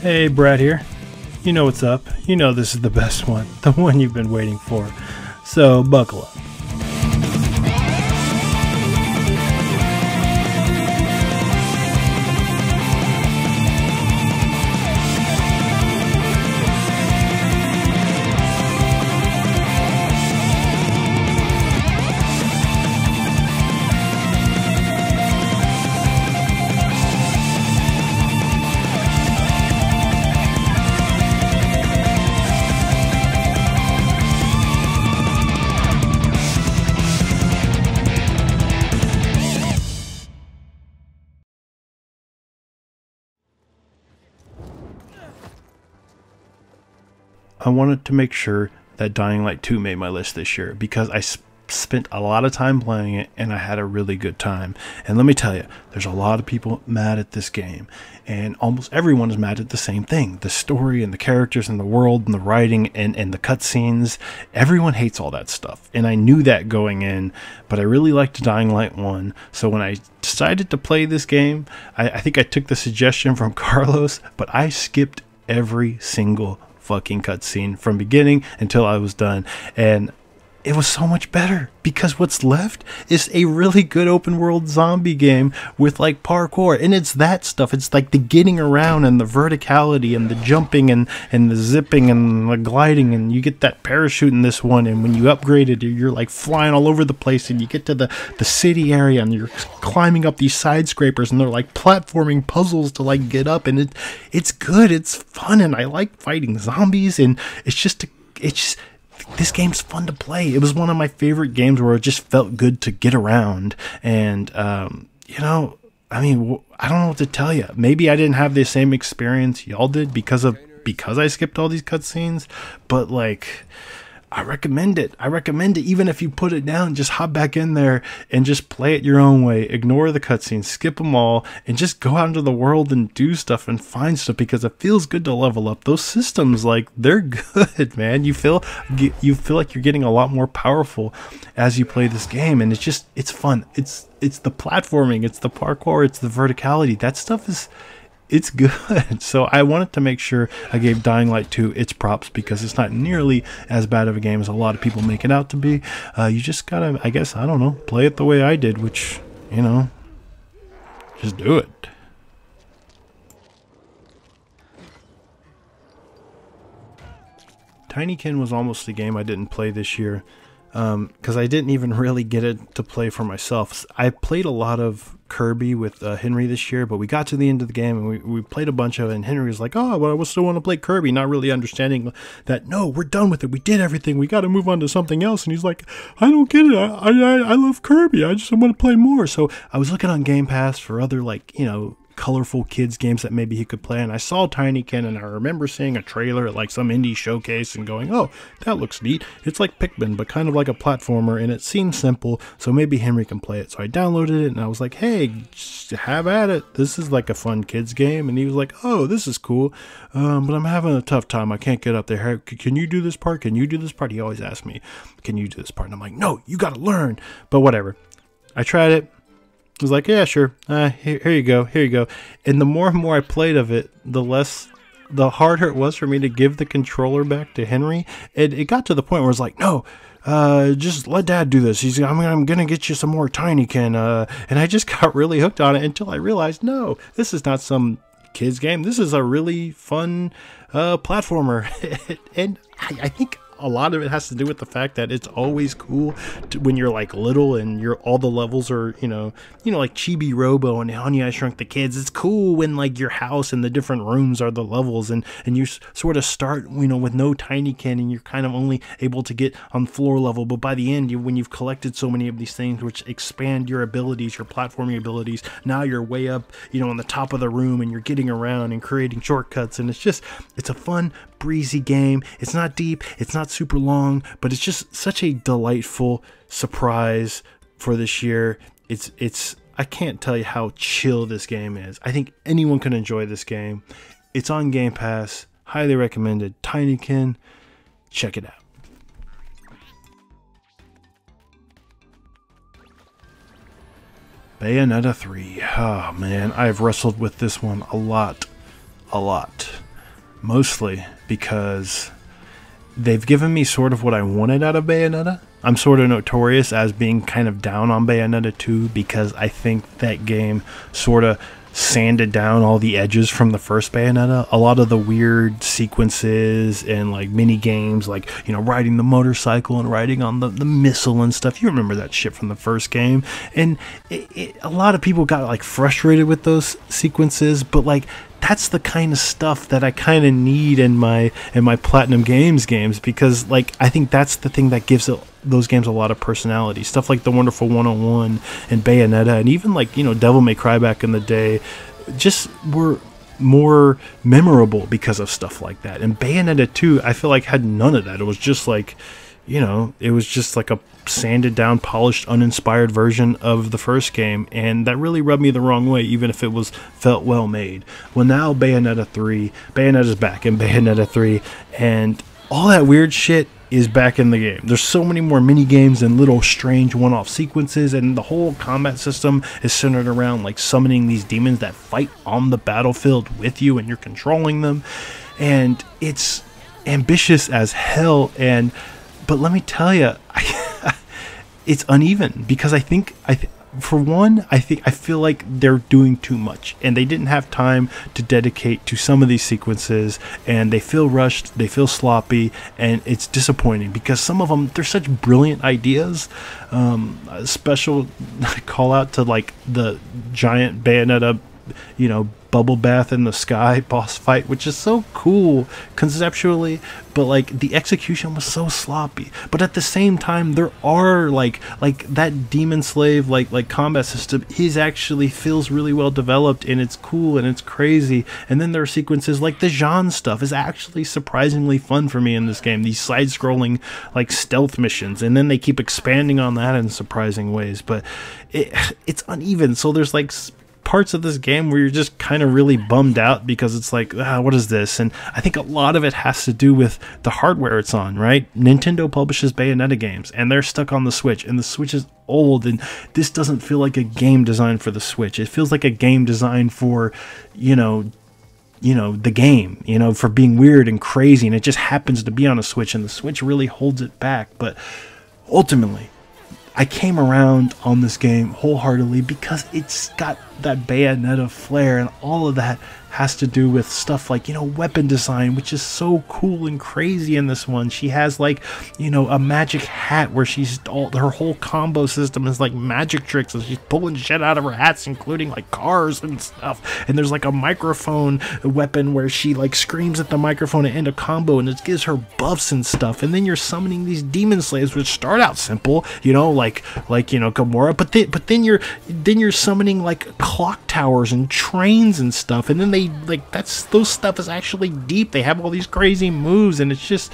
Hey, Brad here. You know what's up. You know this is the best one, the one you've been waiting for. So, buckle up. I wanted to make sure that Dying Light 2 made my list this year because I sp- spent a lot of time playing it and I had a really good time. And let me tell you, there's a lot of people mad at this game, and almost everyone is mad at the same thing the story and the characters and the world and the writing and, and the cutscenes. Everyone hates all that stuff. And I knew that going in, but I really liked Dying Light 1. So when I decided to play this game, I, I think I took the suggestion from Carlos, but I skipped every single fucking cutscene from beginning until I was done. And it was so much better because what's left is a really good open world zombie game with like parkour and it's that stuff. It's like the getting around and the verticality and the jumping and and the zipping and the gliding and you get that parachute in this one and when you upgrade it you're like flying all over the place and you get to the the city area and you're climbing up these side scrapers and they're like platforming puzzles to like get up and it it's good. It's fun and I like fighting zombies and it's just it's this game's fun to play. It was one of my favorite games where it just felt good to get around. And, um, you know, I mean, I don't know what to tell you. Maybe I didn't have the same experience y'all did because of because I skipped all these cutscenes, but like I recommend it. I recommend it even if you put it down, just hop back in there and just play it your own way. Ignore the cutscenes, skip them all, and just go out into the world and do stuff and find stuff because it feels good to level up. Those systems, like they're good, man. You feel you feel like you're getting a lot more powerful as you play this game, and it's just it's fun. It's it's the platforming, it's the parkour, it's the verticality. That stuff is it's good. So I wanted to make sure I gave Dying Light 2 its props because it's not nearly as bad of a game as a lot of people make it out to be. Uh, you just gotta, I guess, I don't know, play it the way I did, which, you know, just do it. Tinykin was almost a game I didn't play this year because um, I didn't even really get it to play for myself. I played a lot of Kirby with uh, Henry this year, but we got to the end of the game and we, we played a bunch of it. And Henry was like, "Oh, well, I still want to play Kirby," not really understanding that. No, we're done with it. We did everything. We got to move on to something else. And he's like, "I don't get it. I I, I love Kirby. I just want to play more." So I was looking on Game Pass for other like you know colorful kids games that maybe he could play. And I saw Tinykin and I remember seeing a trailer at like some indie showcase and going, oh, that looks neat. It's like Pikmin, but kind of like a platformer and it seems simple. So maybe Henry can play it. So I downloaded it and I was like, hey, have at it. This is like a fun kids game. And he was like, oh, this is cool. Um, but I'm having a tough time. I can't get up there. Can you do this part? Can you do this part? He always asked me, can you do this part? And I'm like, no, you got to learn. But whatever. I tried it was like, yeah, sure. Uh, here, here you go. Here you go. And the more and more I played of it, the less, the harder it was for me to give the controller back to Henry. It, it got to the point where it's like, no, uh, just let dad do this. He's, I'm, I'm gonna get you some more Tinykin. Uh, and I just got really hooked on it until I realized, no, this is not some kids game. This is a really fun, uh, platformer. and I, I think a lot of it has to do with the fact that it's always cool to, when you're like little and you're all the levels are you know you know like Chibi Robo and Honey I Shrunk the Kids. It's cool when like your house and the different rooms are the levels and and you s- sort of start you know with no Tinykin and you're kind of only able to get on floor level. But by the end, you, when you've collected so many of these things which expand your abilities, your platforming abilities, now you're way up you know on the top of the room and you're getting around and creating shortcuts and it's just it's a fun breezy game. It's not deep, it's not super long, but it's just such a delightful surprise for this year. It's it's I can't tell you how chill this game is. I think anyone can enjoy this game. It's on Game Pass. Highly recommended. Tinykin, check it out. Bayonetta 3. Oh man, I've wrestled with this one a lot. A lot. mostly because they've given me sort of what I wanted out of Bayonetta. I'm sort of notorious as being kind of down on Bayonetta 2 because I think that game sort of sanded down all the edges from the first Bayonetta. A lot of the weird sequences and like mini games, like you know, riding the motorcycle and riding on the, the missile and stuff. You remember that shit from the first game, and it, it, a lot of people got like frustrated with those sequences, but like that's the kind of stuff that I kind of need in my in my platinum games games because like I think that's the thing that gives it, those games a lot of personality. Stuff like the Wonderful 101 and Bayonetta and even like, you know, Devil May Cry back in the day just were more memorable because of stuff like that. And Bayonetta 2, I feel like had none of that. It was just like, you know, it was just like a sanded down, polished, uninspired version of the first game, and that really rubbed me the wrong way, even if it was felt well made. Well, now Bayonetta 3, Bayonetta's back in Bayonetta 3, and all that weird shit is back in the game. There's so many more mini games and little strange one-off sequences and the whole combat system is centered around like summoning these demons that fight on the battlefield with you and you're controlling them. And it's ambitious as hell and but let me tell you, it's uneven because I think I for one, I think I feel like they're doing too much and they didn't have time to dedicate to some of these sequences and they feel rushed, they feel sloppy, and it's disappointing because some of them they're such brilliant ideas. Um, special call out to like the giant Bayonetta, you know, bubble bath in the sky boss fight, which is so cool conceptually, but like the execution was so sloppy. But at the same time, there are like like that demon slave like like combat system is actually feels really well developed and it's cool and it's crazy. And then there are sequences like the Jeanne stuff is actually surprisingly fun for me in this game. These side scrolling like stealth missions, and then they keep expanding on that in surprising ways. But it, it's uneven. So there's like parts of this game where you're just kind of really bummed out because it's like, ah, what is this? And I think a lot of it has to do with the hardware it's on, right? Nintendo publishes Bayonetta games and they're stuck on the Switch, and the Switch is old, and this doesn't feel like a game designed for the Switch. It feels like a game designed for, you know, you know the game you know for being weird and crazy and it just happens to be on a switch and the switch really holds it back but ultimately I came around on this game wholeheartedly because it's got that Bayonetta flair and all of that has to do with stuff like, you know, weapon design, which is so cool and crazy in this one. She has like, you know, a magic hat where she's all her whole combo system is like magic tricks and she's pulling shit out of her hats, including like cars and stuff. And there's like a microphone weapon where she like screams at the microphone to end a combo and it gives her buffs and stuff. And then you're summoning these demon slaves, which start out simple, you know, like like you know Gomorrah, but then but then you're then you're summoning like clock towers and trains and stuff, and then they they like that's those stuff is actually deep. They have all these crazy moves, and it's just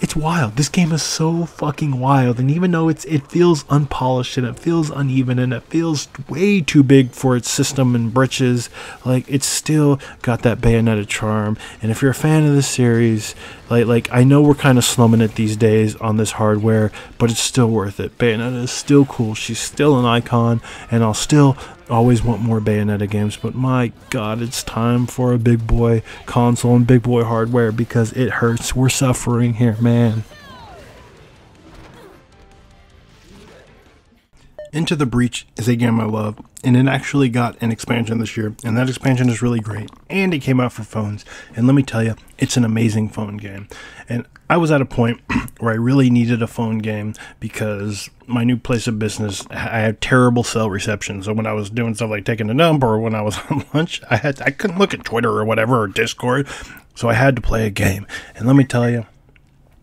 it's wild. This game is so fucking wild, and even though it's it feels unpolished and it feels uneven and it feels way too big for its system and britches, like it's still got that Bayonetta charm. And if you're a fan of the series, like like I know we're kind of slumming it these days on this hardware, but it's still worth it. Bayonetta is still cool. She's still an icon, and I'll still always want more Bayonetta games, but my god, it's time for a big boy console and big boy hardware because it hurts. We're suffering here, man. Into the Breach is a game I love, and it actually got an expansion this year, and that expansion is really great. And it came out for phones, and let me tell you, it's an amazing phone game. And I was at a point where I really needed a phone game because my new place of business, I had terrible cell reception. So when I was doing stuff like taking a dump or when I was on lunch, I had I couldn't look at Twitter or whatever or Discord, so I had to play a game. And let me tell you,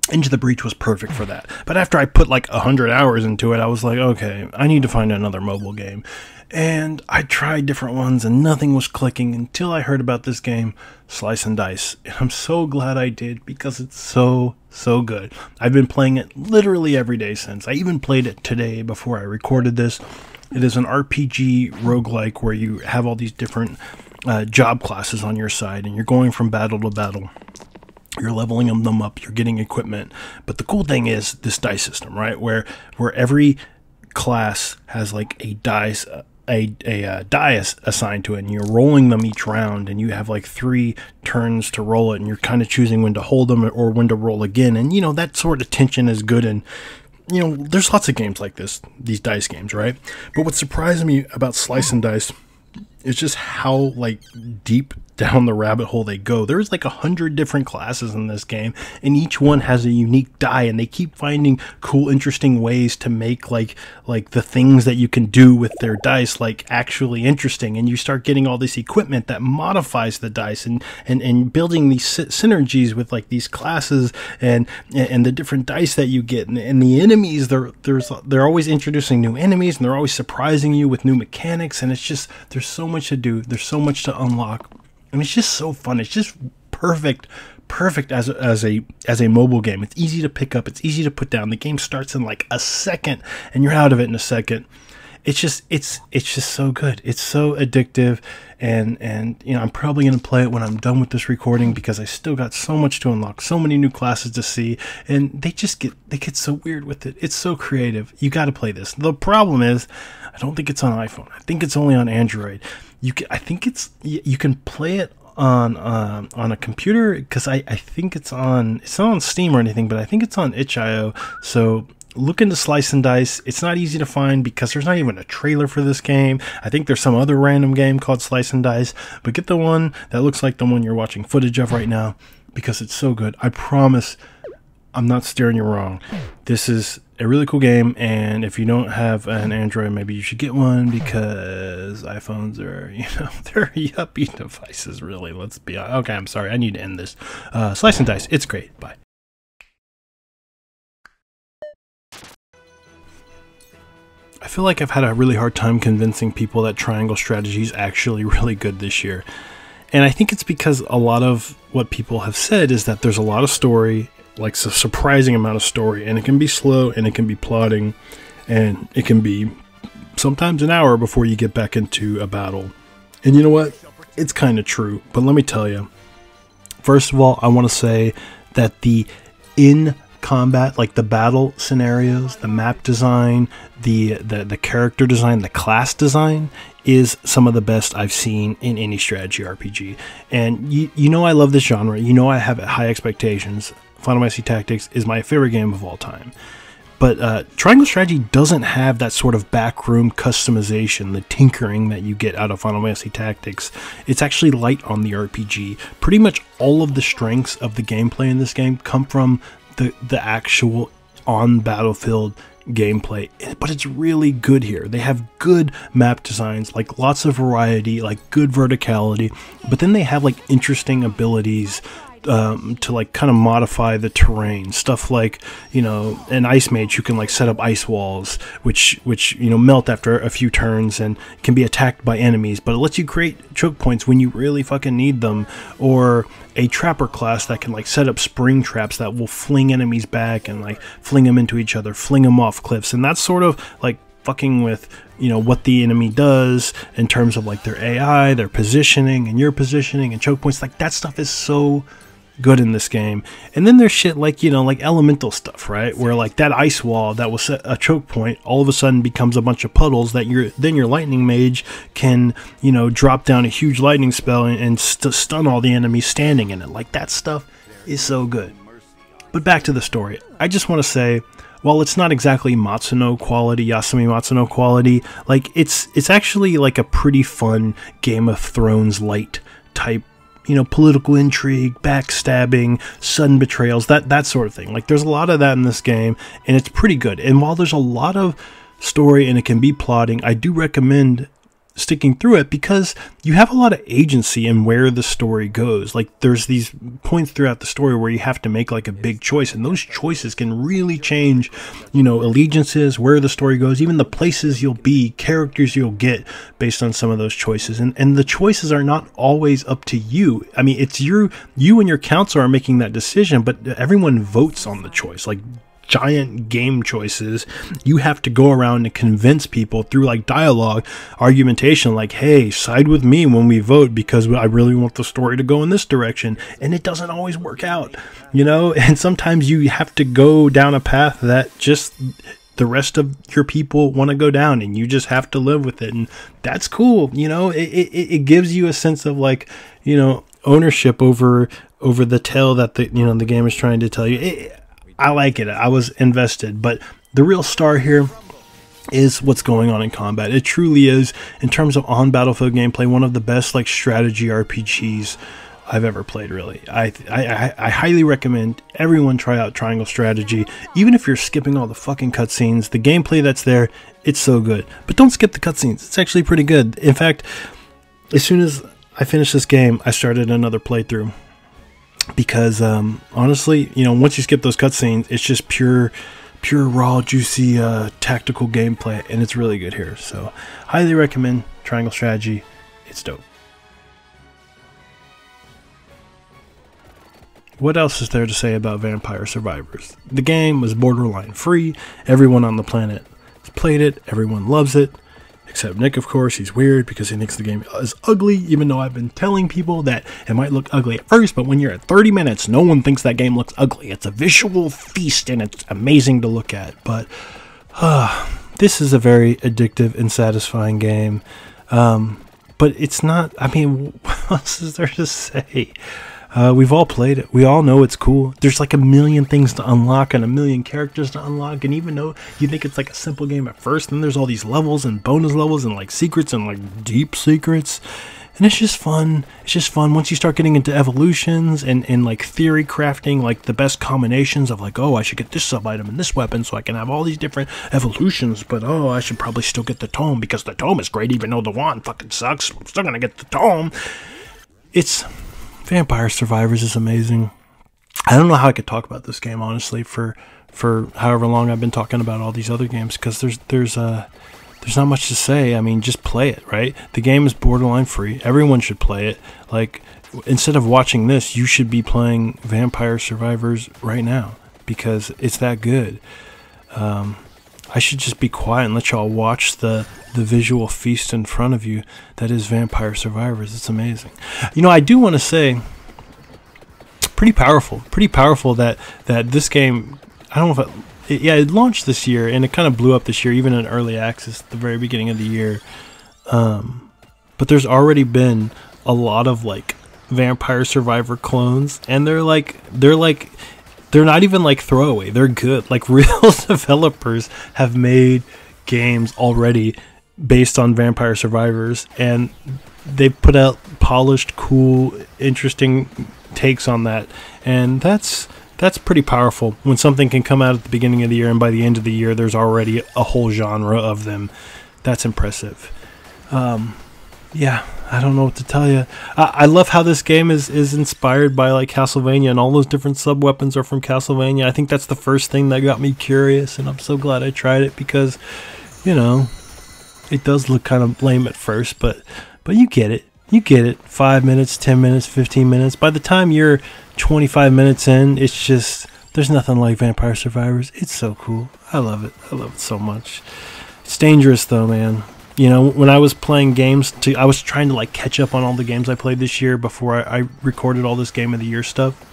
into the Breach was perfect for that. But after I put like 100 hours into it, I was like, okay, I need to find another mobile game. And I tried different ones and nothing was clicking until I heard about this game, Slice and Dice. And I'm so glad I did because it's so, so good. I've been playing it literally every day since. I even played it today before I recorded this. It is an RPG roguelike where you have all these different uh, job classes on your side and you're going from battle to battle you're leveling them up you're getting equipment. But the cool thing is this dice system right? Where where every class has like a dice a, a, a uh, assigned to it and you're rolling them each round and you have like three turns to roll it and you're kind of choosing when to hold them or when to roll again and you know that sort of tension is good and you know there's lots of games like this these dice games right? But what surprised me about slice and dice is just how like deep down the rabbit hole they go. There's like a hundred different classes in this game, and each one has a unique die, and they keep finding cool, interesting ways to make like like the things that you can do with their dice like actually interesting. And you start getting all this equipment that modifies the dice, and and and building these synergies with like these classes and and the different dice that you get, and, and the enemies. They're there's they're always introducing new enemies, and they're always surprising you with new mechanics, and it's just there's so much to do. There's so much to unlock and it's just so fun. It's just perfect, perfect as a, as a as a mobile game. It's easy to pick up. It's easy to put down. The game starts in like a second, and you're out of it in a second. It's just it's it's just so good. It's so addictive, and and you know I'm probably gonna play it when I'm done with this recording because I still got so much to unlock, so many new classes to see, and they just get they get so weird with it. It's so creative. You got to play this. The problem is, I don't think it's on iPhone. I think it's only on Android you can, I think it's you can play it on um, on a computer because I, I think it's on it's not on Steam or anything, but I think it's on itch.io. So look into Slice and Dice. It's not easy to find because there's not even a trailer for this game. I think there's some other random game called Slice and Dice, but get the one that looks like the one you're watching footage of right now because it's so good. I promise I'm not steering you wrong. This is a really cool game, and if you don't have an Android, maybe you should get one because iPhones are, you know, they're yuppie devices, really. Let's be. Okay, I'm sorry. I need to end this. Uh, Slice and Dice. It's great. Bye. I feel like I've had a really hard time convincing people that triangle strategy is actually really good this year. And I think it's because a lot of what people have said is that there's a lot of story like a surprising amount of story, and it can be slow and it can be plotting, and it can be sometimes an hour before you get back into a battle. And you know what? It's kind of true, but let me tell you. First of all, I want to say that the in combat, like the battle scenarios, the map design, the, the the character design, the class design is some of the best I've seen in any strategy RPG. And you you know I love this genre. You know I have high expectations. Final Fantasy Tactics is my favorite game of all time. But uh, Triangle Strategy doesn't have that sort of backroom customization, the tinkering that you get out of Final Fantasy Tactics. It's actually light on the RPG. Pretty much all of the strengths of the gameplay in this game come from the, the actual on battlefield gameplay, but it's really good here. They have good map designs, like lots of variety, like good verticality, but then they have like interesting abilities um, to like kind of modify the terrain. Stuff like you know an ice mage who can like set up ice walls, which which you know melt after a few turns and can be attacked by enemies, but it lets you create choke points when you really fucking need them. Or a trapper class that can like set up spring traps that will fling enemies back and like fling them into each other, fling them off cliffs, and that's sort of like fucking with you know what the enemy does in terms of like their AI, their positioning, and your positioning and choke points. Like that stuff is so good in this game. And then there's shit like, you know, like elemental stuff, right? Where like that ice wall that was a choke point all of a sudden becomes a bunch of puddles that your then your lightning mage can, you know, drop down a huge lightning spell and, and st stun all the enemies standing in it. Like that stuff is so good. But back to the story. I just want to say while it's not exactly Matsuno quality, Yasumi Matsuno quality, like it's it's actually like a pretty fun Game of Thrones light type you know, political intrigue, backstabbing, sudden betrayals, that that sort of thing. Like there's a lot of that in this game, and it's pretty good. And while there's a lot of story and it can be plotting, I do recommend sticking through it because you have a lot of agency in where the story goes. Like there's these points throughout the story where you have to make like a big choice and those choices can really change, you know, allegiances, where the story goes, even the places you'll be, characters you'll get based on some of those choices. And and the choices are not always up to you. I mean, it's your you and your council are making that decision, but everyone votes on the choice. Like giant game choices, you have to go around and convince people through like dialogue, argumentation, like, hey, side with me when we vote because I really want the story to go in this direction. And it doesn't always work out, you know? And sometimes you have to go down a path that just the rest of your people want to go down and you just have to live with it and that's cool you know it, it, it gives you a sense of like you know ownership over over the tale that the you know the game is trying to tell you it, i like it i was invested but the real star here is what's going on in combat it truly is in terms of on battlefield gameplay one of the best like strategy rpgs I've ever played. Really, I, I I highly recommend everyone try out Triangle Strategy. Even if you're skipping all the fucking cutscenes, the gameplay that's there, it's so good. But don't skip the cutscenes. It's actually pretty good. In fact, as soon as I finished this game, I started another playthrough because um, honestly, you know, once you skip those cutscenes, it's just pure pure raw juicy uh, tactical gameplay and it's really good here so highly recommend triangle strategy it's dope What else is there to say about Vampire Survivors? The game was borderline free. Everyone on the planet has played it. Everyone loves it. Except Nick, of course. He's weird because he thinks the game is ugly, even though I've been telling people that it might look ugly at first, but when you're at 30 minutes, no one thinks that game looks ugly. It's a visual feast and it's amazing to look at. But uh, this is a very addictive and satisfying game. Um, but it's not, I mean, what else is there to say? Uh, we've all played it. We all know it's cool. There's like a million things to unlock and a million characters to unlock. And even though you think it's like a simple game at first, then there's all these levels and bonus levels and like secrets and like deep secrets. And it's just fun. It's just fun once you start getting into evolutions and, and like theory crafting, like the best combinations of like, oh, I should get this sub item and this weapon so I can have all these different evolutions. But oh, I should probably still get the tome because the tome is great, even though the wand fucking sucks. I'm still gonna get the tome. It's Vampire Survivors is amazing. I don't know how I could talk about this game honestly for for however long I've been talking about all these other games because there's there's uh there's not much to say. I mean, just play it, right? The game is borderline free. Everyone should play it. Like instead of watching this, you should be playing Vampire Survivors right now because it's that good. Um, I should just be quiet and let y'all watch the the visual feast in front of you that is Vampire Survivors. It's amazing. You know, I do want to say pretty powerful. Pretty powerful that that this game I don't know if it, it, yeah, it launched this year and it kind of blew up this year even in early access at the very beginning of the year. Um, but there's already been a lot of like Vampire Survivor clones and they're like they're like they're not even like throwaway. They're good. Like real developers have made games already based on Vampire Survivors, and they put out polished, cool, interesting takes on that, and that's that's pretty powerful when something can come out at the beginning of the year and by the end of the year there's already a whole genre of them. That's impressive. Um, yeah, I don't know what to tell you. I, I, love how this game is is inspired by like Castlevania and all those different sub weapons are from Castlevania. I think that's the first thing that got me curious, and I'm so glad I tried it because, you know, it does look kind of lame at first, but but you get it. You get it. Five minutes, ten minutes, fifteen minutes. By the time you're 25 minutes in, it's just there's nothing like Vampire Survivors. It's so cool. I love it. I love it so much. It's dangerous though, man you know when i was playing games to i was trying to like catch up on all the games i played this year before i, I recorded all this game of the year stuff.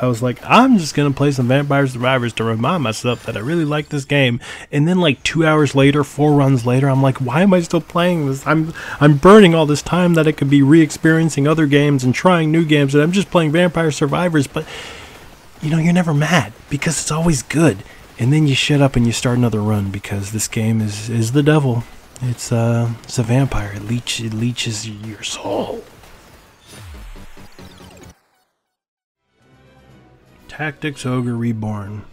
I was like i'm just gonna play some vampire survivors to remind myself that i really like this game. And then like two hours later four runs later i'm like why am i still playing this? I'm i'm burning all this time that i could be re-experiencing other games and trying new games and i'm just playing vampire survivors. But you know you're never mad because it's always good. And then you shut up and you start another run because this game is is the devil it's uh, it's a vampire. It, leech, it leeches your soul. Tactics Ogre Reborn.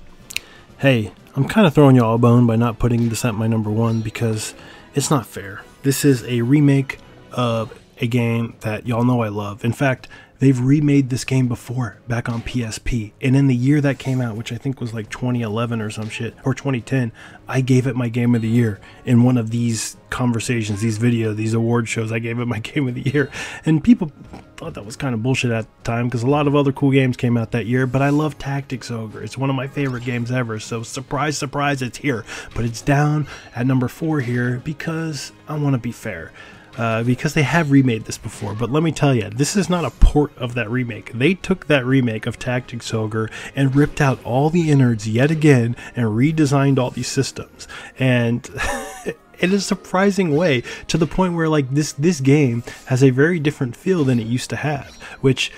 Hey, I'm kind of throwing y'all a bone by not putting this at my number one because it's not fair. This is a remake of a game that y'all know I love. In fact, they've remade this game before back on PSP. And in the year that came out, which I think was like 2011 or some shit, or 2010, I gave it my game of the year in one of these conversations, these video, these award shows. I gave it my game of the year. And people thought that was kind of bullshit at the time because a lot of other cool games came out that year. But I love Tactics Ogre. It's one of my favorite games ever. So surprise, surprise, it's here. But it's down at number four here because I want to be fair. Uh, because they have remade this before. But let me tell you, this is not a port of that remake. They took that remake of Tactics Ogre and ripped out all the innards yet again and redesigned all these systems. And in a surprising way to the point where like this this game has a very different feel than it used to have, which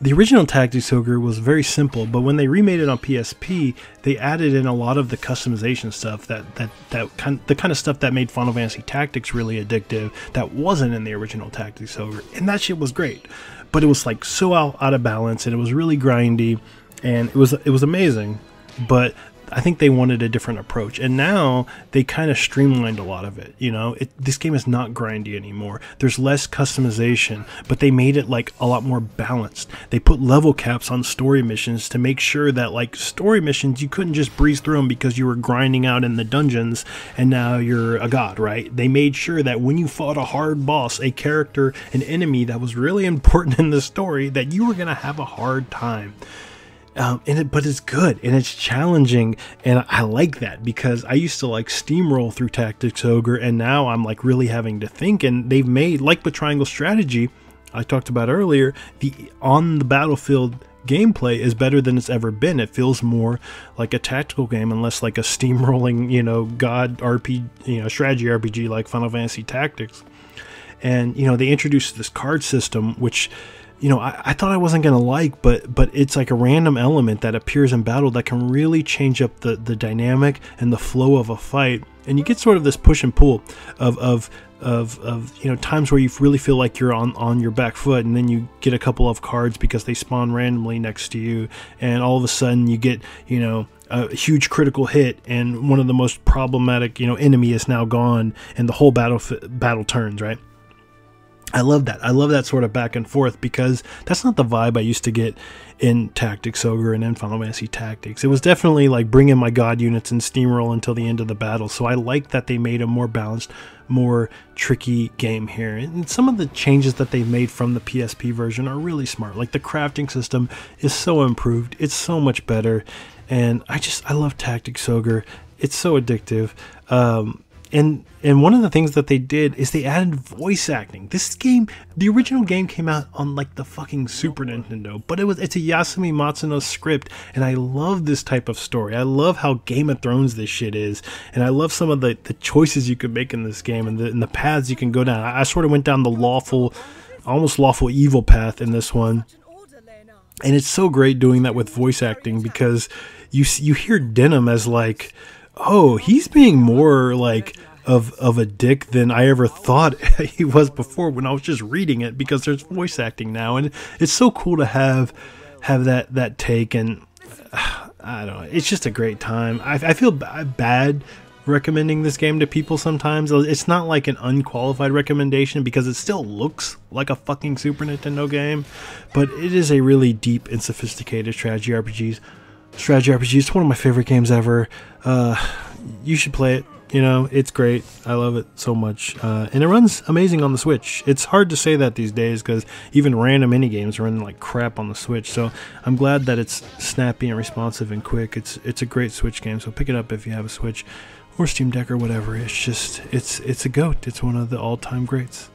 the original Tactics Ogre was very simple, but when they remade it on PSP, they added in a lot of the customization stuff that that that kind the kind of stuff that made Final Fantasy Tactics really addictive that wasn't in the original Tactics Ogre, and that shit was great. But it was like so out, out of balance, and it was really grindy, and it was it was amazing. But I think they wanted a different approach, and now they kind of streamlined a lot of it. You know, it, this game is not grindy anymore. There's less customization, but they made it like a lot more balanced. They put level caps on story missions to make sure that like story missions you couldn't just breeze through them because you were grinding out in the dungeons and now you're a god, right? They made sure that when you fought a hard boss, a character, an enemy that was really important in the story, that you were gonna have a hard time. Um, and it, but it's good and it's challenging, and I like that because I used to like steamroll through Tactics Ogre, and now I'm like really having to think. And they've made like the Triangle Strategy I talked about earlier, the on the battlefield gameplay is better than it's ever been. It feels more like a tactical game, unless like a steamrolling, you know, God RPG, you know, strategy RPG like Final Fantasy Tactics. And you know, they introduced this card system, which you know, I, I, thought I wasn't gonna like, but but it's like a random element that appears in battle that can really change up the the dynamic and the flow of a fight, and you get sort of this push and pull of of of, of you know times where you really feel like you're on on your back foot, and then you get a couple of cards because they spawn randomly next to you, and all of a sudden you get you know a huge critical hit and one of the most problematic you know enemy is now gone and the whole battle battle turns right I love that. I love that sort of back and forth because that's not the vibe I used to get in Tactics Ogre and in Final Fantasy Tactics. It was definitely like bringing my god units and steamroll until the end of the battle. So I like that they made a more balanced, more tricky game here. And some of the changes that they've made from the PSP version are really smart. Like the crafting system is so improved. It's so much better. And I just I love Tactics Ogre. It's so addictive. Um, and and one of the things that they did is they added voice acting. This game, the original game came out on like the fucking Super Nintendo, but it was it's a Yasumi Matsuno script, and I love this type of story. I love how Game of Thrones this shit is, and I love some of the, the choices you could make in this game and the, and the paths you can go down. I, I sort of went down the lawful, almost lawful evil path in this one, and it's so great doing that with voice acting because you you hear Denam as like oh, he's being more like of of a dick than I ever thought he was before when I was just reading it because there's voice acting now and it's so cool to have have that that take and uh, I don't know it's just a great time. I, I feel b- bad recommending this game to people sometimes. It's not like an unqualified recommendation because it still looks like a fucking Super Nintendo game but it is a really deep and sophisticated strategy RPGs strategy RPG. It's one of my favorite games ever. Uh, you should play it. You know, it's great. I love it so much. Uh, and it runs amazing on the Switch. It's hard to say that these days because even random mini games run like crap on the Switch. So I'm glad that it's snappy and responsive and quick. It's it's a great Switch game. So pick it up if you have a Switch or Steam Deck or whatever. It's just it's it's a goat. It's one of the all-time greats.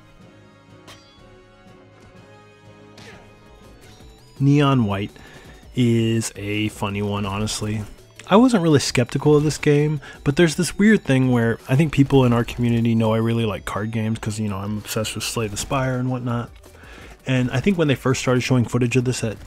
Neon White is a funny one, honestly. I wasn't really skeptical of this game, but there's this weird thing where I think people in our community know I really like card games because, you know, I'm obsessed with Slay the Spire and whatnot. And I think when they first started showing footage of this at,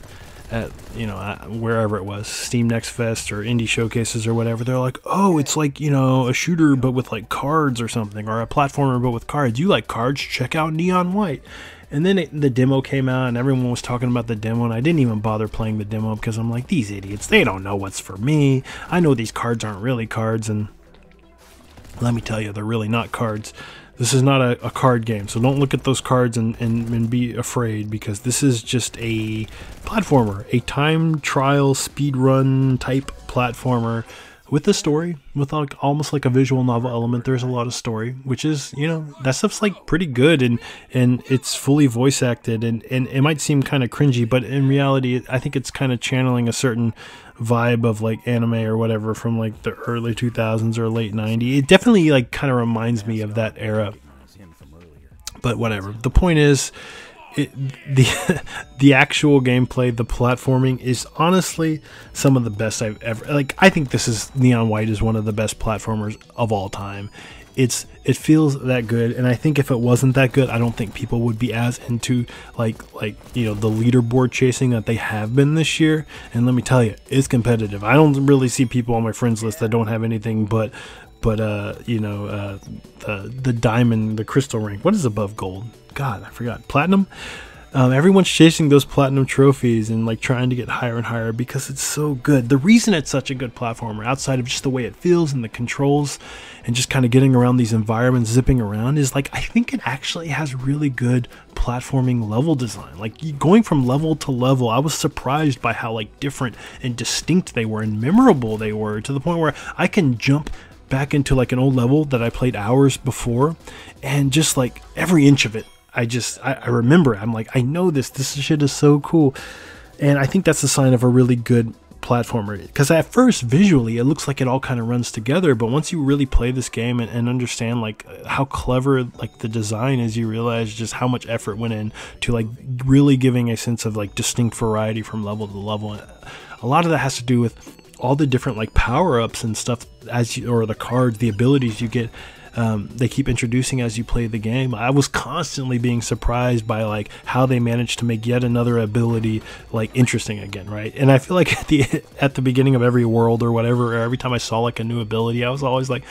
at you know, wherever it was, Steam Next Fest or indie showcases or whatever, they're like, oh, it's like, you know, a shooter but with like cards or something, or a platformer but with cards. You like cards? Check out Neon White. And then it, the demo came out, and everyone was talking about the demo, and I didn't even bother playing the demo because I'm like, these idiots, they don't know what's for me. I know these cards aren't really cards, and let me tell you, they're really not cards. This is not a, a card game, so don't look at those cards and, and, and be afraid because this is just a platformer, a time trial speed run type platformer with the story, with like almost like a visual novel element, there's a lot of story, which is you know that stuff's like pretty good and and it's fully voice acted and and it might seem kind of cringy, but in reality, I think it's kind of channeling a certain vibe of like anime or whatever from like the early 2000s or late 90s. It definitely like kind of reminds me of that era. but whatever. The point is, it, the the actual gameplay, the platforming is honestly some of the best I've ever. Like I think this is Neon White is one of the best platformers of all time. It's it feels that good, and I think if it wasn't that good, I don't think people would be as into like like you know the leaderboard chasing that they have been this year. And let me tell you, it's competitive. I don't really see people on my friends list that don't have anything but but uh, you know uh, the the diamond, the crystal rank. What is above gold? God, I forgot. Platinum. Um, everyone's chasing those platinum trophies and like trying to get higher and higher because it's so good. The reason it's such a good platformer, outside of just the way it feels and the controls, and just kind of getting around these environments, zipping around, is like I think it actually has really good platforming level design. Like going from level to level, I was surprised by how like different and distinct they were and memorable they were to the point where I can jump back into like an old level that I played hours before, and just like every inch of it I just I, I remember I'm like I know this. This shit is so cool, and I think that's a sign of a really good platformer because at first visually it looks like it all kind of runs together but once you really play this game and, and, understand like how clever like the design is you realize just how much effort went in to like really giving a sense of like distinct variety from level to level. A lot of that has to do with all the different like power-ups and stuff as you or the cards the abilities you get um, they keep introducing as you play the game. I was constantly being surprised by like how they managed to make yet another ability like interesting again, right? And I feel like at the at the beginning of every world or whatever, or every time I saw like a new ability, I was always like,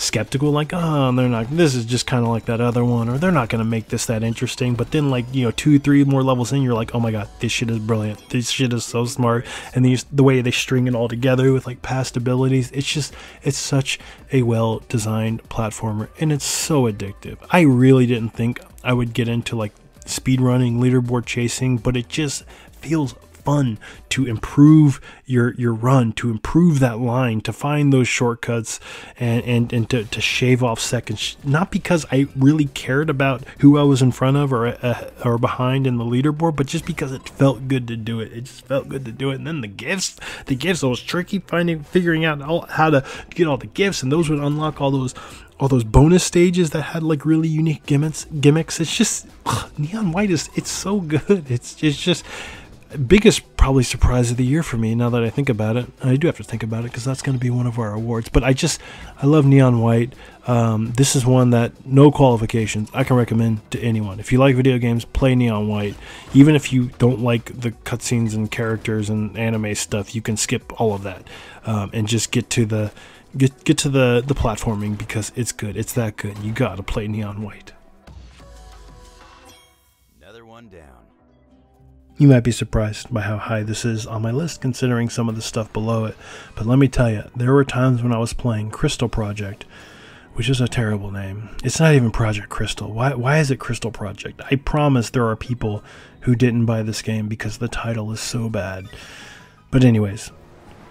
skeptical, like, oh, they're not, this is just kind of like that other one, or they're not going to make this that interesting. But then, like, you know, two, three more levels in, you're like, oh my god, this shit is brilliant. This shit is so smart. And these, the way they string it all together with like past abilities, it's just, it's such a well designed platformer, and it's so addictive. I really didn't think I would get into like speed running, leaderboard chasing, but it just feels fun to improve your your run, to improve that line, to find those shortcuts and and, and to, to shave off seconds. Not because I really cared about who I was in front of or uh, or behind in the leaderboard, but just because it felt good to do it. It just felt good to do it. And then the gifts, the gifts, it was tricky finding figuring out all, how to get all the gifts, and those would unlock all those all those bonus stages that had like really unique gimmicks gimmicks it's just ugh, neon white is it's so good it's it's just biggest probably surprise of the year for me now that I think about it. I do have to think about it because that's going to be one of our awards. But I just, I love Neon White. Um, this is one that no qualifications I can recommend to anyone. If you like video games, play Neon White. Even if you don't like the cutscenes and characters and anime stuff, you can skip all of that um, and just get to the get get to the the platforming because it's good. It's that good. You gotta play Neon White. Another one down. You might be surprised by how high this is on my list considering some of the stuff below it, but let me tell you, there were times when I was playing Crystal Project, which is a terrible name. It's not even Project Crystal. Why, why is it Crystal Project? I promise there are people who didn't buy this game because the title is so bad. But, anyways,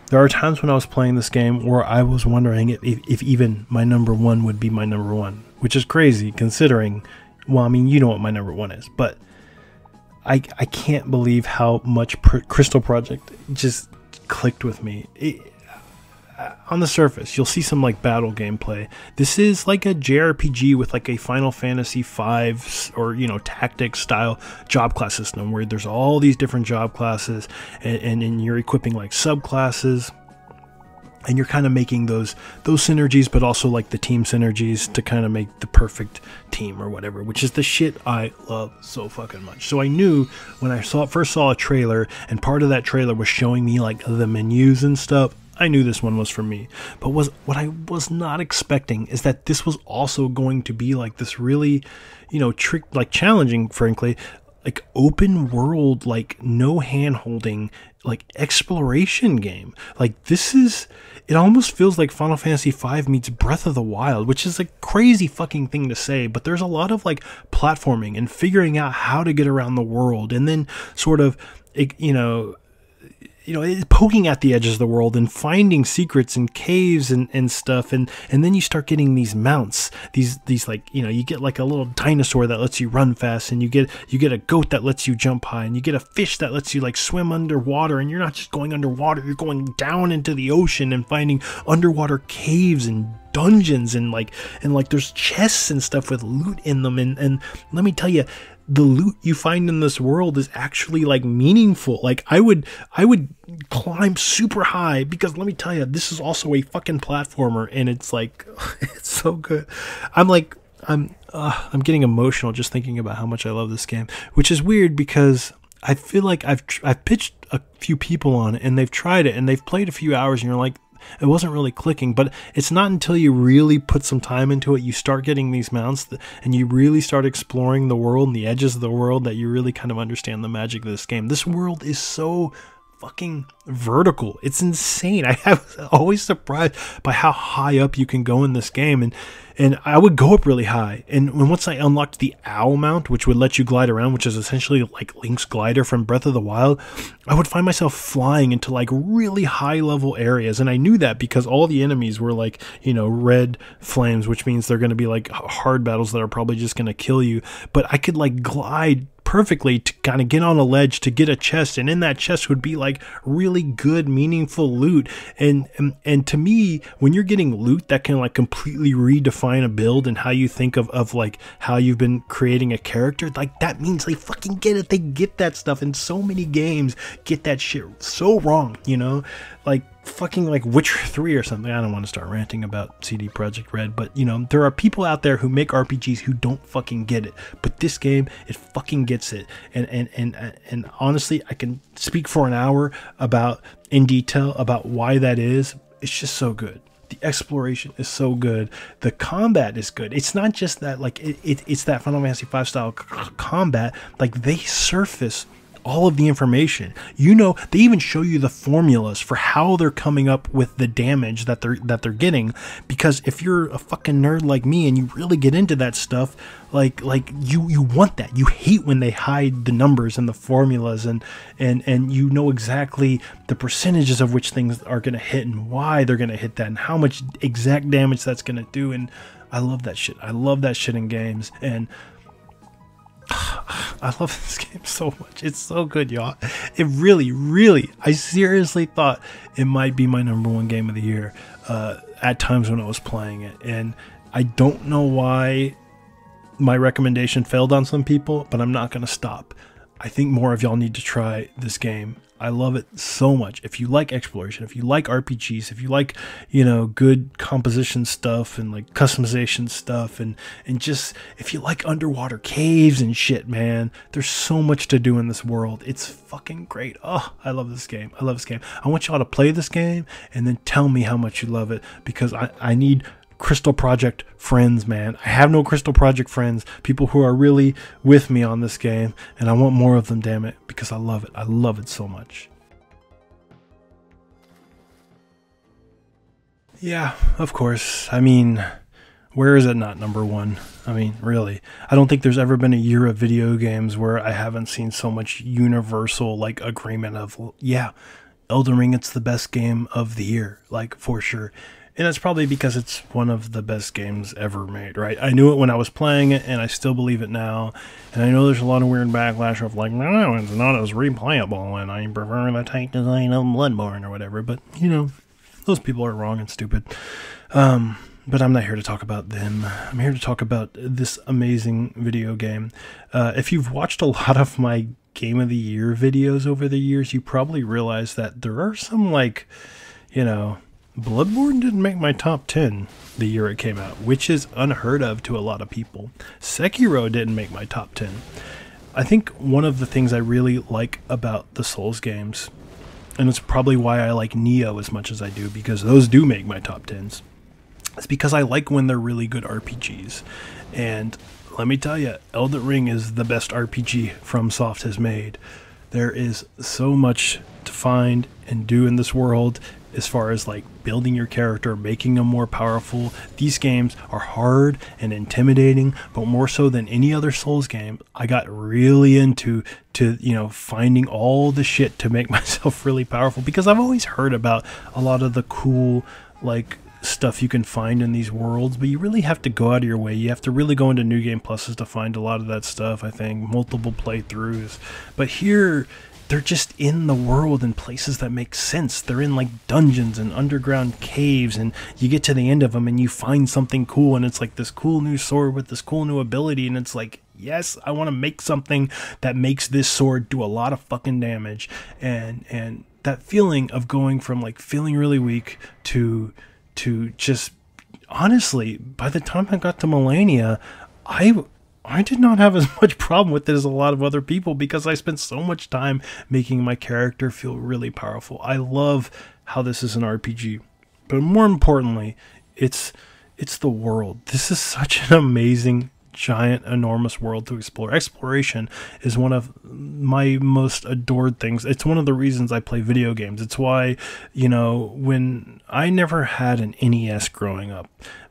there are times when I was playing this game where I was wondering if, if, if even my number one would be my number one, which is crazy considering, well, I mean, you know what my number one is, but I, I can't believe how much Crystal Project just clicked with me. It, uh, on the surface, you'll see some like battle gameplay. This is like a JRPG with like a Final Fantasy V or you know tactics style job class system where there's all these different job classes and, and, and you're equipping like subclasses and you're kind of making those those synergies but also like the team synergies to kind of make the perfect team or whatever which is the shit i love so fucking much so i knew when i saw first saw a trailer and part of that trailer was showing me like the menus and stuff I knew this one was for me. But was what I was not expecting is that this was also going to be like this really, you know, trick like challenging, frankly, like open world, like no hand holding, like exploration game. Like this is it almost feels like Final Fantasy V meets Breath of the Wild, which is a crazy fucking thing to say, but there's a lot of like platforming and figuring out how to get around the world and then sort of you know you know poking at the edges of the world and finding secrets and caves and, and stuff. And and then you start getting these mounts these these like you know you get like a little dinosaur that lets you run fast and you get you get a goat that lets you jump high and you get a fish that lets you like swim underwater and you're not just going underwater you're going down into the ocean and finding underwater caves and dungeons and like and like there's chests and stuff with loot in them. And and let me tell you the loot you find in this world is actually like meaningful. Like I would I would climb super high because let me tell you, this is also a fucking platformer and it's like it's so good. I'm like I'm uh, I'm getting emotional just thinking about how much I love this game, which is weird because I feel like I've I've pitched a few people on it and they've tried it and they've played a few hours and you're like it wasn't really clicking. But it's not until you really put some time into it, you start getting these mounts, and you really start exploring the world and the edges of the world that you really kind of understand the magic of this game. This world is so fucking vertical. It's insane. I have always surprised by how high up you can go in this game and and I would go up really high. And when once I unlocked the owl mount, which would let you glide around, which is essentially like Link's glider from Breath of the Wild, I would find myself flying into like really high level areas. And I knew that because all the enemies were like, you know, red flames, which means they're going to be like hard battles that are probably just going to kill you. But I could like glide perfectly to kind of get on a ledge to get a chest and in that chest would be like really good meaningful loot. And and, and to me when you're getting loot that can like completely redefine a build and how you think of, of like how you've been creating a character like that means they fucking get it. They get that stuff and so many games get that shit so wrong you know like fucking like Witcher 3 or something. I don't want to start ranting about CD Projekt Red, but you know, there are people out there who make RPGs who don't fucking get it. But this game, it fucking gets it. And and and and honestly, I can speak for an hour about in detail about why that is. It's just so good. The exploration is so good. The combat is good. It's not just that like it, it it's that Final Fantasy V style c- combat. Like they surface all of the information. You know, they even show you the formulas for how they're coming up with the damage that they're that they're getting because if you're a fucking nerd like me and you really get into that stuff, like like you you want that. You hate when they hide the numbers and the formulas and and and you know exactly the percentages of which things are going to hit and why they're going to hit that and how much exact damage that's going to do and I love that shit. I love that shit in games and I love this game so much. It's so good, y'all. It really, really, I seriously thought it might be my number one game of the year uh, at times when I was playing it. And I don't know why my recommendation failed on some people, but I'm not going to stop. I think more of y'all need to try this game. I love it so much. If you like exploration, if you like RPGs, if you like, you know, good composition stuff and like customization stuff and and just if you like underwater caves and shit, man, there's so much to do in this world. It's fucking great. Oh, I love this game. I love this game. I want y'all to play this game and then tell me how much you love it because I I need Crystal Project friends, man. I have no Crystal Project friends, people who are really with me on this game, and I want more of them, damn it, because I love it. I love it so much. Yeah, of course. I mean, where is it not number one? I mean, really. I don't think there's ever been a year of video games where I haven't seen so much universal, like, agreement of, yeah, Elden Ring, it's the best game of the year, like, for sure and it's probably because it's one of the best games ever made, right? I knew it when I was playing it, and I still believe it now. And I know there's a lot of weird backlash of like, no, it's not as replayable, and I prefer the tight design of Bloodborne or whatever. But you know, those people are wrong and stupid. Um, but I'm not here to talk about them. I'm here to talk about this amazing video game. Uh, if you've watched a lot of my Game of the Year videos over the years, you probably realize that there are some like, you know Bloodborne didn't make my top 10 the year it came out, which is unheard of to a lot of people. Sekiro didn't make my top 10. I think one of the things I really like about the Souls games, and it's probably why I like Nioh as much as I do, because those do make my top 10s, it's because I like when they're really good RPGs. And let me tell you, Elden Ring is the best RPG FromSoft has made. There is so much to find and do in this world as far as like building your character, making them more powerful. These games are hard and intimidating, but more so than any other Souls game, I got really into to, you know, finding all the shit to make myself really powerful because I've always heard about a lot of the cool like stuff you can find in these worlds, but you really have to go out of your way. You have to really go into New Game Pluses to find a lot of that stuff, I think, multiple playthroughs. But here they're just in the world in places that make sense. They're in like dungeons and underground caves, and you get to the end of them and you find something cool, and it's like this cool new sword with this cool new ability, and it's like, yes, I want to make something that makes this sword do a lot of fucking damage, and and that feeling of going from like feeling really weak to to just honestly, by the time I got to Malenia, I I did not have as much problem with it as a lot of other people because I spent so much time making my character feel really powerful. I love how this is an RPG. But more importantly, it's it's the world. This is such an amazing giant enormous world to explore. Exploration is one of my most adored things. It's one of the reasons I play video games. It's why, you know, when I never had an NES growing up,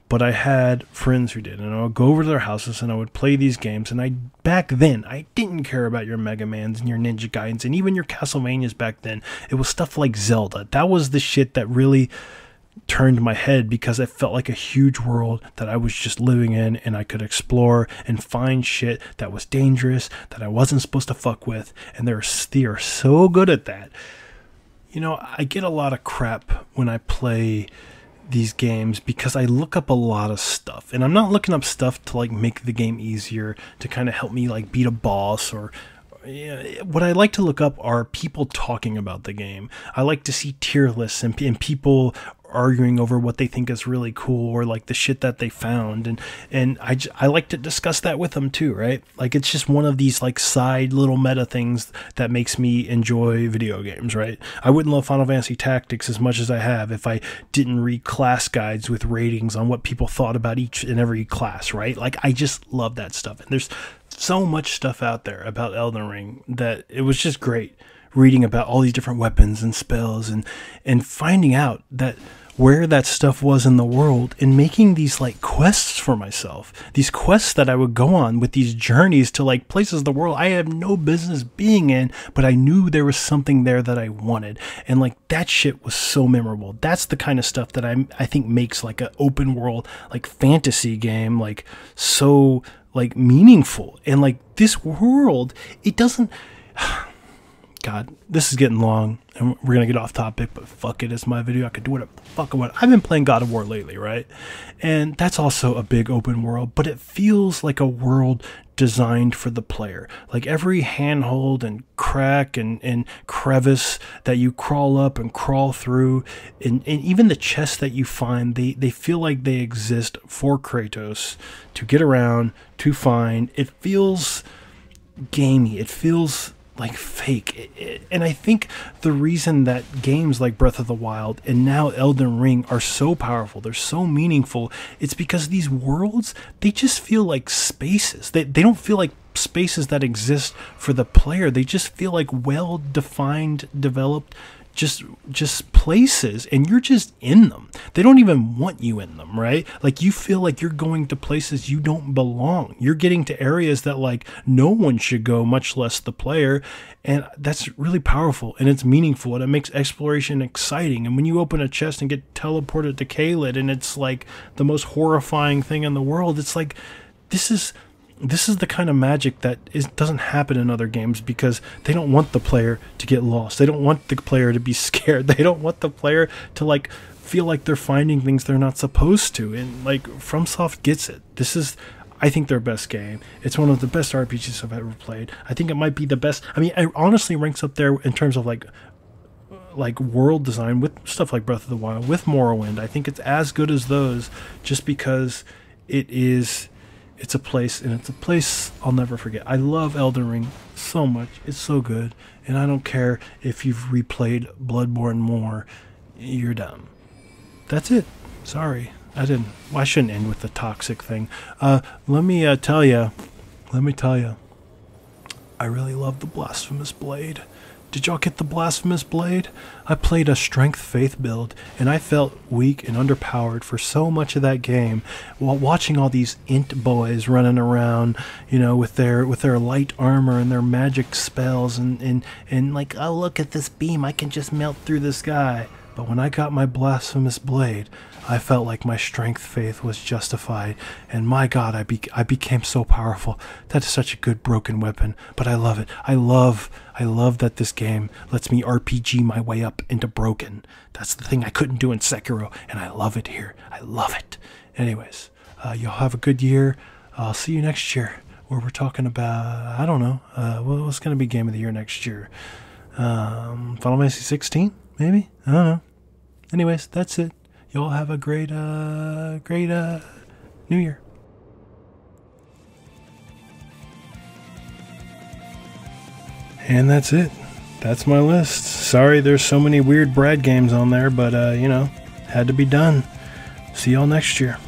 but I had friends who did, and I would go over to their houses and I would play these games. And I back then I didn't care about your Mega Mans and your Ninja Gaidens and even your Castlevanias back then. It was stuff like Zelda. That was the shit that really turned my head because it felt like a huge world that I was just living in and I could explore and find shit that was dangerous that I wasn't supposed to fuck with. And they're they are so good at that. You know, I get a lot of crap when I play these games because I look up a lot of stuff. And I'm not looking up stuff to like make the game easier, to kind of help me like beat a boss or what I like to look up are people talking about the game. I like to see tier lists and, and people arguing over what they think is really cool or like the shit that they found. And and I, I like to discuss that with them too right? Like it's just one of these like side little meta things that makes me enjoy video games right? I wouldn't love final fantasy tactics as much as i have if i didn't read class guides with ratings on what people thought about each and every class right? Like i just love that stuff. And there's so much stuff out there about elden ring that it was just great reading about all these different weapons and spells and and finding out that where that stuff was in the world and making these like quests for myself. These quests that I would go on with these journeys to like places the world I have no business being in, but I knew there was something there that I wanted. And like that shit was so memorable. That's the kind of stuff that I I think makes like an open world like fantasy game like so like meaningful. And like this world, it doesn't God, this is getting long, and we're gonna get off topic, but fuck it, it's my video. I could do whatever the fuck I want. I've been playing God of War lately, right? And that's also a big open world, but it feels like a world designed for the player. Like every handhold and crack and, and crevice that you crawl up and crawl through, and, and even the chests that you find, they, they feel like they exist for Kratos to get around, to find. It feels gamey. It feels like fake. And I think the reason that games like Breath of the Wild and now Elden Ring are so powerful, they're so meaningful, it's because these worlds, they just feel like spaces. They, they don't feel like spaces that exist for the player. They just feel like well defined, developed just just places and you're just in them. They don't even want you in them, right? Like you feel like you're going to places you don't belong. You're getting to areas that like no one should go, much less the player, and that's really powerful and it's meaningful and it makes exploration exciting. And when you open a chest and get teleported to Caelid and it's like the most horrifying thing in the world, it's like this is this is the kind of magic that is, doesn't happen in other games because they don't want the player to get lost. They don't want the player to be scared. They don't want the player to like feel like they're finding things they're not supposed to. And like FromSoft gets it. This is I think their best game. It's one of the best RPGs I've ever played. I think it might be the best. I mean, it honestly ranks up there in terms of like like world design with stuff like Breath of the Wild, with Morrowind. I think it's as good as those just because it is it's a place, and it's a place I'll never forget. I love Elden Ring so much. It's so good. And I don't care if you've replayed Bloodborne more, you're dumb. That's it. Sorry. I didn't. Well, I shouldn't end with the toxic thing. Uh, let me uh, tell you. Let me tell you. I really love the Blasphemous Blade. Did y'all get the Blasphemous Blade? I played a strength faith build, and I felt weak and underpowered for so much of that game while watching all these int boys running around, you know, with their with their light armor and their magic spells and, and, and like, oh look at this beam, I can just melt through this guy. But when I got my blasphemous blade, I felt like my strength faith was justified, and my God, I, be- I became so powerful. That is such a good broken weapon, but I love it. I love, I love that this game lets me RPG my way up into broken. That's the thing I couldn't do in Sekiro, and I love it here. I love it. Anyways, uh, y'all have a good year. I'll see you next year, where we're talking about, I don't know, uh, what's going to be game of the year next year? Um, Final Fantasy 16, maybe? I don't know. Anyways, that's it y'all have a great, uh, great, uh, new year. And that's it. That's my list. Sorry there's so many weird Brad games on there, but, uh, you know, had to be done. See y'all next year.